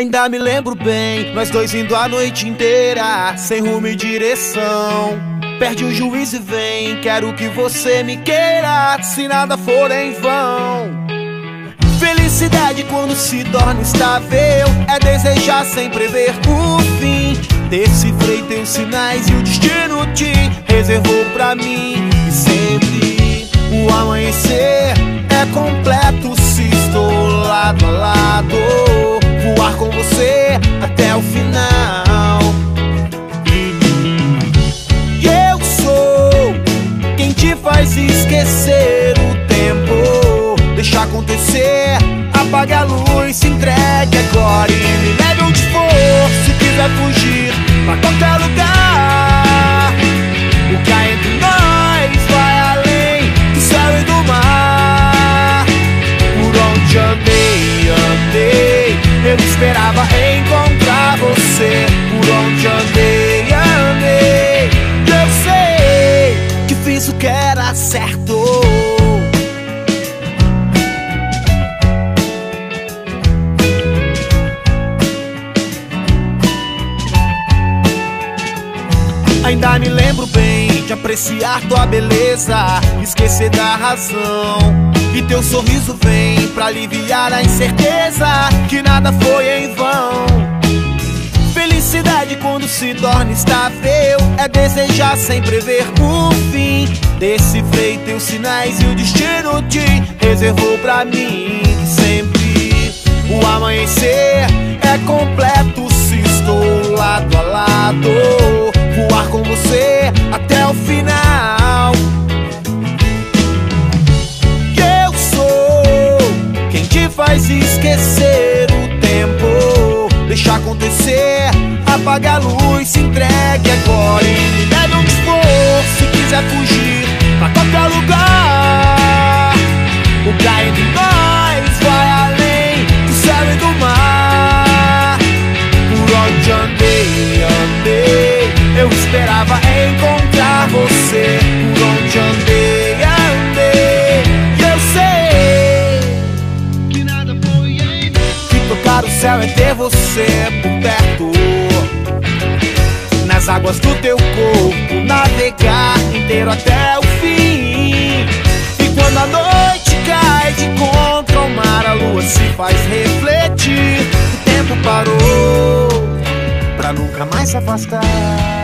Ainda me lembro bem, nós dois indo a noite inteira, sem rumo e direção. Perde o juízo e vem, quero que você me queira, se nada for em vão. Felicidade quando se torna estável, é desejar sem prever o fim. Decifrei teus sinais e o destino te reservou pra mim. E sempre o amanhecer é completo esquecer o tempo. Deixa acontecer, apague a luz, se entregue agora e me leve onde for. Se quiser fugir pra qualquer lugar, o que há entre nós vai além do céu e do mar. Por onde andei, andei, eu esperava Ainda me lembro bem de apreciar tua beleza, esquecer da razão. E teu sorriso vem pra aliviar a incerteza que nada foi em vão. Felicidade quando se torna estável é desejar sem prever o fim. Decifrei teus sinais e o destino te reservou pra mim. Sempre o amanhecer é completo faz esquecer o tempo. Deixa acontecer, apaga a luz, se entregue agora e me leve onde for. Se quiser fugir pra qualquer lugar, o há entre nós vai além do céu e do mar. Por onde andei, andei. Eu esperava encontrar Tocar o céu é ter você por perto. Nas águas do teu corpo Navegar inteiro até o fim. E quando a noite cai de contra o mar A lua se faz refletir. O tempo parou Pra nunca mais se afastar